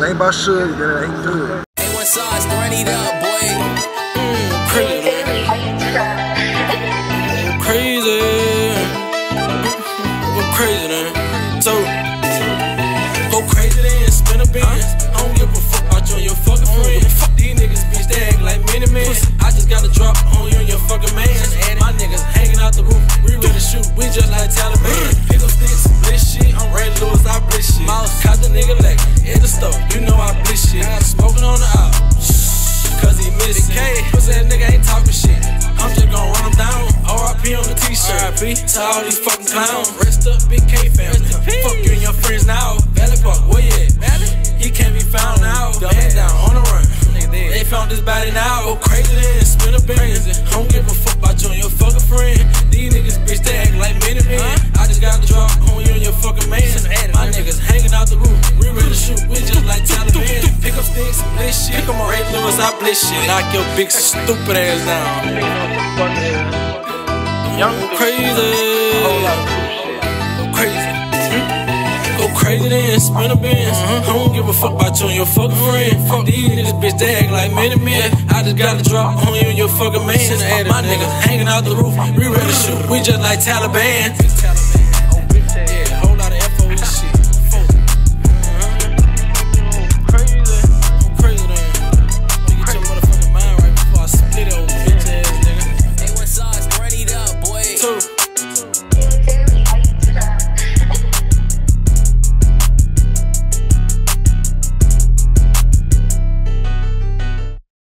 it ain't about sugar, then it ain't good. Hey, one sauce, run it up, boy. Mm, crazy. crazy. Go crazy, then. So, go crazy, then. Spin a beans. I don't give a fuck about you and your fucking friend. Fuck these niggas, bitch. They act like many men. I just got a drop on you and your fucking man. My niggas hanging out the roof. We ready to shoot. We just like Taliban. That nigga ain't talking shit. I'm just gon' run him down. RIP on the t-shirt. RIP to all these fucking clowns. Rest up, Big K family. Fuck you and your friends now. Valley Park, where you at? Valley? He can't be found now. Man down on the run. They found his body now. Go crazy then, spin a crazy. Sticks, bliss shit. Ray Lewis, I bliss shit. Knock your big stupid ass down. Young Crazy. Go crazy. Go crazy then, spin a Benz. I don't give a fuck about you and your fucking friend. Fuck these niggas, bitch, they act like many men. I just gotta drop on you and your fucking man. My niggas hanging out the roof. We ready to shoot, we just like Taliban.